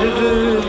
Hallelujah.